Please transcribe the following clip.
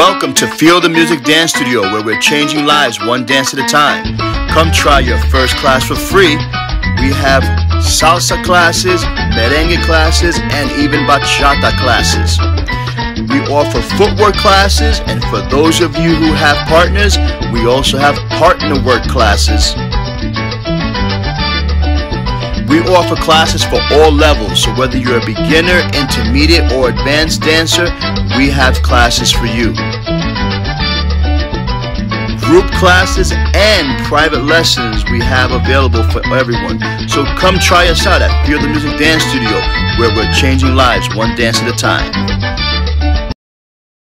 Welcome to Feel the Music Dance Studio, where we're changing lives one dance at a time. Come try your first class for free. We have salsa classes, merengue classes, and even bachata classes. We offer footwork classes, and for those of you who have partners, we also have partner work classes. Offer classes for all levels, so whether you're a beginner, intermediate, or advanced dancer, we have classes for you. Group classes and private lessons we have available for everyone. So come try us out at Feel the Music Dance Studio, where we're changing lives one dance at a time.